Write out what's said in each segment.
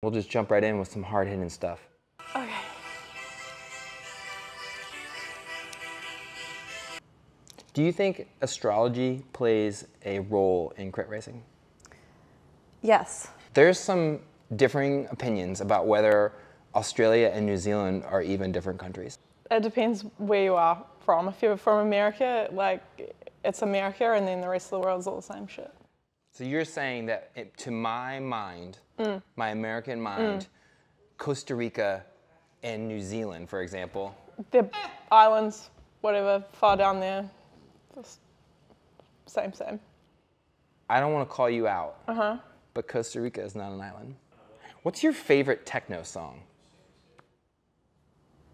We'll just jump right in with some hard hitting stuff. Okay. Do you think astrology plays a role in crit racing? Yes. There's some differing opinions about whether Australia and New Zealand are even different countries. It depends where you are from. If you're from America, like it's America, and then the rest of the world's all the same shit. So you're saying that, it, to my mind, Mm. my American mind, Costa Rica and New Zealand, for example, They're islands, whatever, far down there. Just same, same. I don't want to call you out, Uh-huh. but Costa Rica is not an island. What's your favorite techno song?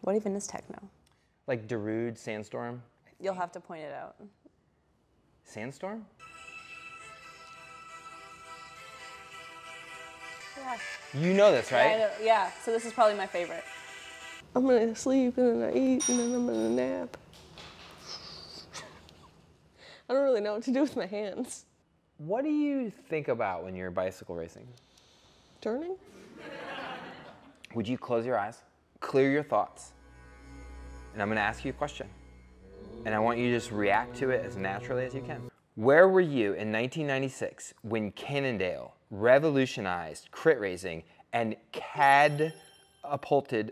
What even is techno? Like Darude, Sandstorm? You'll have to point it out. Sandstorm? Yeah. You know this, Yeah, right? know. yeah, so this is probably my favorite. I'm gonna sleep and then I eat and then I'm gonna nap. I don't really know what to do with my hands. What do you think about when you're bicycle racing? Turning? Would you close your eyes, clear your thoughts, and I'm gonna ask you a question. And I want you to just react to it as naturally as you can. Where were you in 1996 when Cannondale revolutionized crit racing and catapulted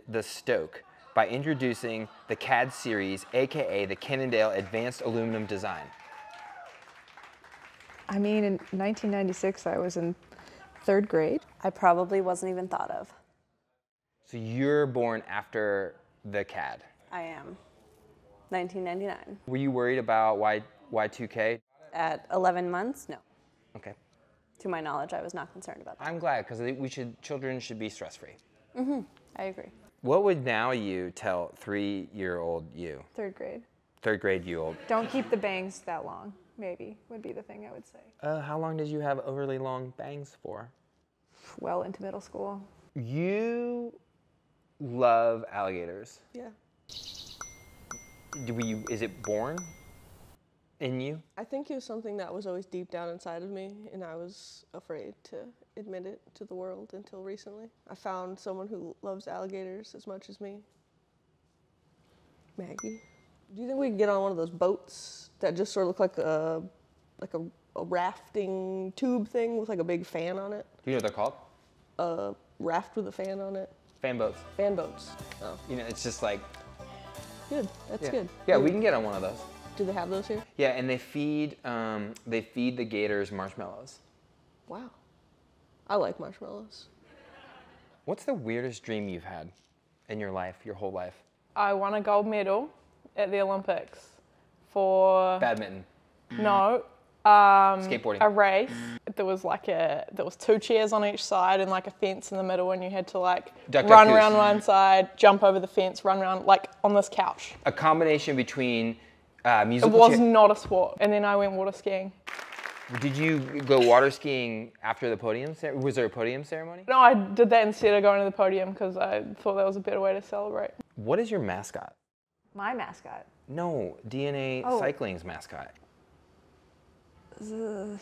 the Stoke by introducing the CAD series, aka the Cannondale Advanced Aluminum Design? I mean, in 1996, I was in third grade. I probably wasn't even thought of. So you're born after the CAD. I am. 1999. Were you worried about Y, Y2K? At 11 months, no. Okay. To my knowledge, I was not concerned about that. I'm glad because we should children should be stress free. I agree. What would now you tell three year old you, Third grade. third grade you old? Don't keep the bangs that long, maybe, would be the thing I would say. Uh, how long did you have overly long bangs for? Well into middle school. You love alligators. Yeah. Do you, is it born in you? I think it was something that was always deep down inside of me, and I was afraid to admit it to the world until recently. I found someone who loves alligators as much as me. Maggie. Do you think we could get on one of those boats that just sort of look like a like a, a rafting tube thing with like a big fan on it? Do you know what they're called? A raft with a fan on it? Fan boats. Fan boats. Oh, You know, it's just like. good. That's yeah. good. Yeah, we can get on one of those. Do they have those here? Yeah, and they feed um, they feed the gators marshmallows. Wow. I like marshmallows. What's the weirdest dream you've had in your life, your whole life? I won a gold medal at the Olympics for Badminton. no um, Skateboarding. a race. There was like a there was two chairs on each side and like a fence in the middle, and you had to like Duck, duck, run goose. around one side, jump over the fence, run around like on this couch. A combination between uh, It was chair- not a sport. And then I went water skiing. Did you go water skiing after the podium? cer- Was there a podium ceremony? No, I did that instead of going to the podium because I thought that was a better way to celebrate. What is your mascot? My mascot. No, DNA Oh. Cycling's mascot. The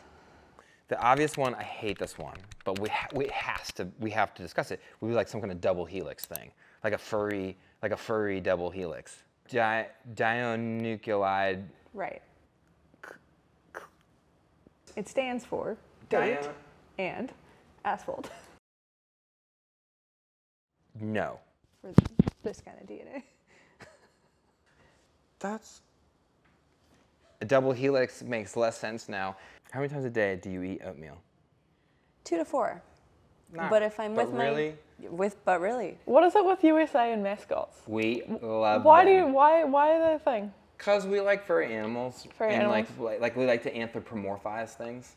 obvious one, I hate this one, but we ha- we has to we have to discuss it. We like some kind of double helix thing, like a furry like a furry double helix. Di- Dionucleide. Right. It stands for dirt and asphalt No. for this kind of DNA. That's a double helix makes less sense now. How many times a day do you eat oatmeal? Two to four. Nah, but if I'm but with really, my with but really, What is it with USA and mascots? we love Why do you why why are they a thing? Cause we like furry animals, Furry and animals. like like like we like to anthropomorphize things.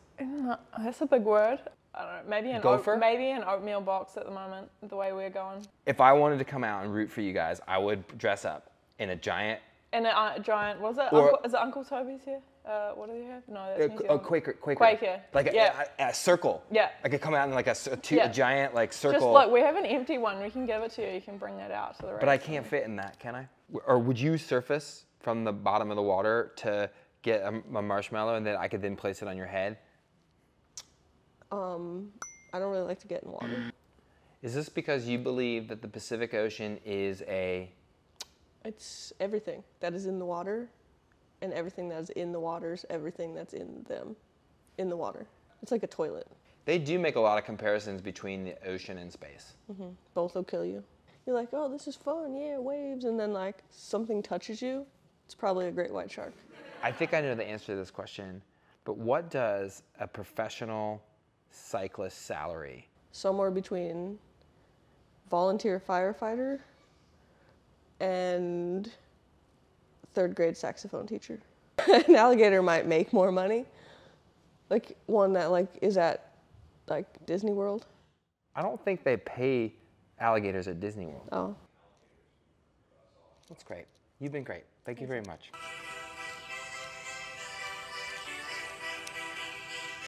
That's a big word. I don't know. Maybe an Gopher? oat, maybe an oatmeal box at the moment. The way we're going. If I wanted to come out and root for you guys, I would dress up in a giant, In a uh, giant. Was it? Or- Uncle, is it Uncle Toby's here? Uh, what do you have? No, that's a, a Quaker, Quaker, Quaker, like a, yeah. a, a circle. Yeah. I could come out in like a, s- a two, Yeah. a giant like circle. Just look, we have an empty one. We can give it to you. You can bring that out to the. but I can't fit in that, can I? Or would you surface from the bottom of the water to get a, a marshmallow, and then I could then place it on your head? Um, I don't really like to get in water. Is this because you believe that the Pacific Ocean is a It's everything that is in the water, and everything that is in the waters, everything that's in them, in the water. It's like a toilet. They do make a lot of comparisons between the ocean and space. Mm-hmm. Both will kill you. You're like, oh, this is fun, yeah, waves, and then like something touches you. It's probably a great white shark. I think I know the answer to this question, but what does a professional cyclist salary? Somewhere between volunteer firefighter and third grade saxophone teacher. An alligator might make more money, like one that like is at like Disney World. I don't think they pay alligators at Disney World. Oh. That's great. You've been great. Thank you very much.